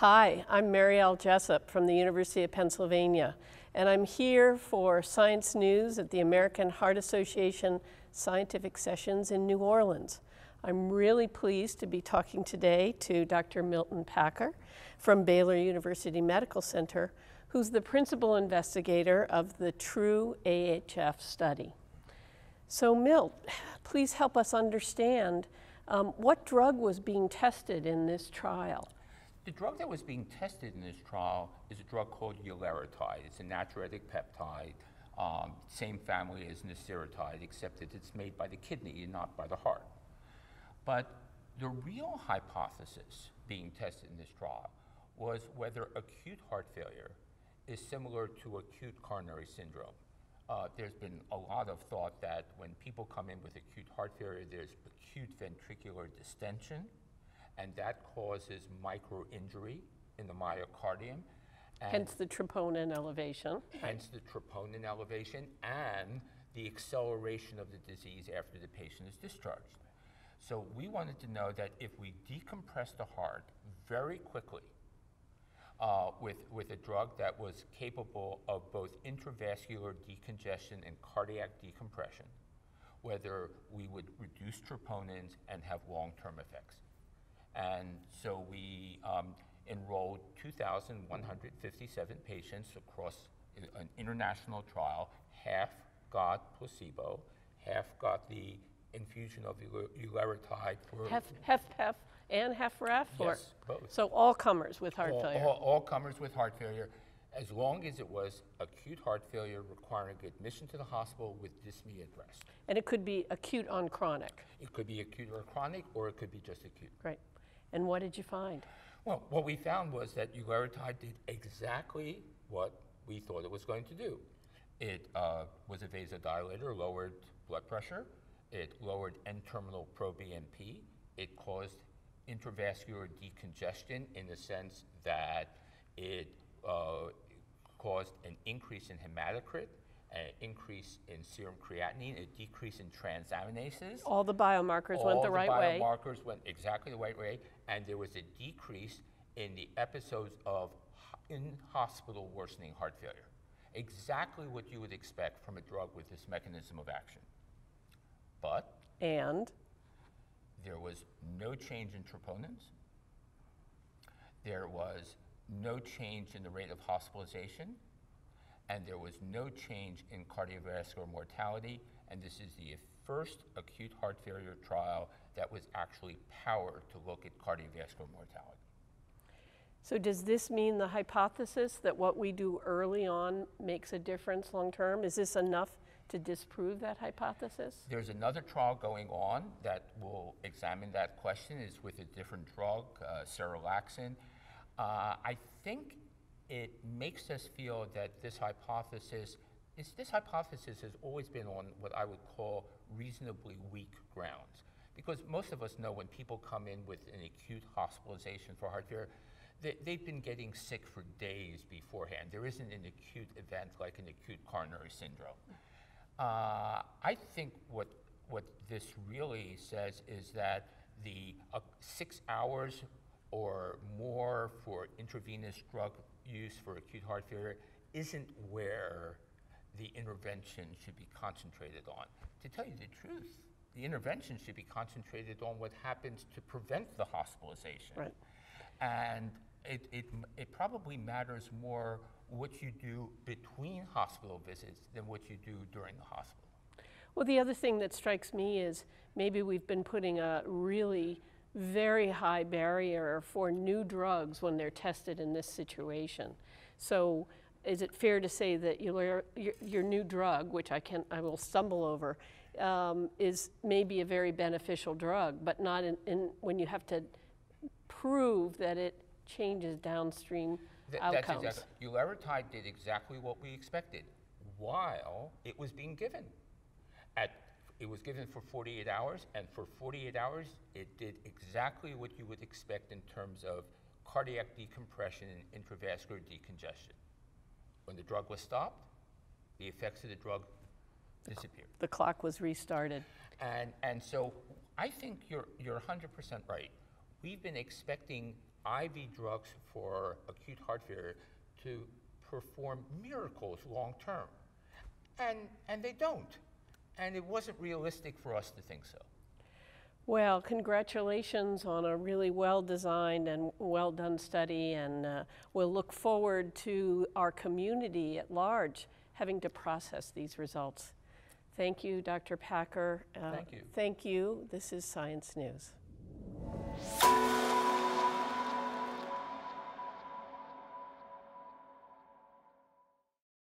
Hi, I'm Mariell Jessup from the University of Pennsylvania, and I'm here for Science News at the American Heart Association Scientific Sessions in New Orleans. I'm really pleased to be talking today to Dr. Milton Packer from Baylor University Medical Center, who's the principal investigator of the TRUE AHF study. So Milt, please help us understand um, what drug was being tested in this trial? The drug that was being tested in this trial is a drug called ularitide. It's a natriuretic peptide, um, same family as nesiritide, except that it's made by the kidney and not by the heart. But the real hypothesis being tested in this trial was whether acute heart failure is similar to acute coronary syndrome. Uh, there's been a lot of thought that when people come in with acute heart failure, there's acute ventricular distension, and that causes micro-injury in the myocardium. hence the troponin elevation. Hence the troponin elevation and the acceleration of the disease after the patient is discharged. So we wanted to know that if we decompress the heart very quickly uh, with, with a drug that was capable of both intravascular decongestion and cardiac decompression, whether we would reduce troponins and have long-term effects. And so we um, enrolled 2,157 patients across an international trial. Half got placebo, half got the infusion of ularitide for... Hef, hef, hef, and HFrEF? Yes, both. So all comers with heart all, failure? All, all comers with heart failure, as long as it was acute heart failure requiring admission to the hospital with dyspnea at rest. And it could be acute on chronic? It could be acute or chronic, or it could be just acute. Great. And what did you find? Well, what we found was that ularitide did exactly what we thought it was going to do. It uh, was a vasodilator, lowered blood pressure. It lowered N-terminal proBNP. It caused intravascular decongestion in the sense that it uh, caused an increase in hematocrit, an increase in serum creatinine, a decrease in transaminases. All the biomarkers All went the right way. All the biomarkers went exactly the right way, and there was a decrease in the episodes of in-hospital worsening heart failure. Exactly what you would expect from a drug with this mechanism of action. But and there was no change in troponins. There was no change in the rate of hospitalization, and there was no change in cardiovascular mortality. And this is the first acute heart failure trial that was actually powered to look at cardiovascular mortality. So does this mean the hypothesis that what we do early on makes a difference long term? Is this enough to disprove that hypothesis? There's another trial going on that will examine that question. is with a different drug, uh, serelaxin. Uh, I think it makes us feel that this hypothesis is, this hypothesis has always been on what I would call reasonably weak grounds. Because most of us know when people come in with an acute hospitalization for heart failure, they, have been getting sick for days beforehand. There isn't an acute event like an acute coronary syndrome. Uh, I think what, what this really says is that the uh, six hours or more for intravenous drug use for acute heart failure isn't where the intervention should be concentrated on. To tell you the truth, the intervention should be concentrated on what happens to prevent the hospitalization. Right. And it, it, it probably matters more what you do between hospital visits than what you do during the hospital. Well, the other thing that strikes me is maybe we've been putting a really very high barrier for new drugs when they're tested in this situation. So is it fair to say that your, your, your new drug, which I, can, I will stumble over, um, is maybe a very beneficial drug, but not in, in, when you have to prove that it changes downstream Th outcomes. That's exactly. Did exactly what we expected while it was being given. At, it was given for 48 hours, and for 48 hours, it did exactly what you would expect in terms of cardiac decompression and intravascular decongestion. When the drug was stopped, the effects of the drug disappeared. The clock was restarted. And, and so I think you're, you're 100% right. We've been expecting IV drugs for acute heart failure to perform miracles long term. And, and they don't. And it wasn't realistic for us to think so. Well, congratulations on a really well designed and well done study, and uh, we'll look forward to our community at large having to process these results. Thank you, Dr. Packer. Uh, Thank you. Thank you. This is Science News.